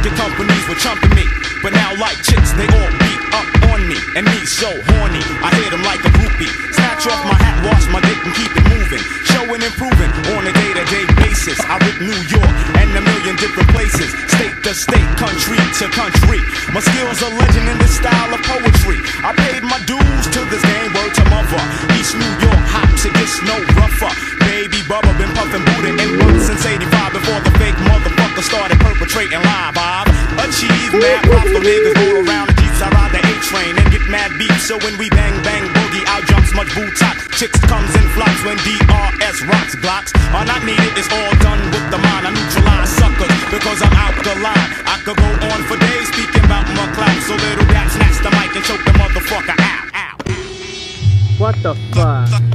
Wicked companies were chumping me. But now, like chicks, they all beat up on me. And me so horny, I hit them like a groupie. Snatch off my hat, wash my dick, and keep it moving. Showing improving on a day to day basis. I rip New York and a million different places. State to state, country to country. My skills are legend in this style of poetry. I paid my dues to this game, word to mother. East New York hops, it gets no rougher. Baby Bubba been puffing Buddha and blunt since 85 before the fake motherfucker started perpetrating live. I've achieved mad props for niggas roll around the Jeeps. I ride the A train and get mad beats. So when we bang bang boogie, out jumps much boot. Chicks comes in flops when DRS rocks blocks are not needed. It's all done with the mind. I neutralize suckers because I'm alkaline. I could go on for days speaking about my class. So little rap snatch the mic and choke the motherfucker out. Out. What the fuck?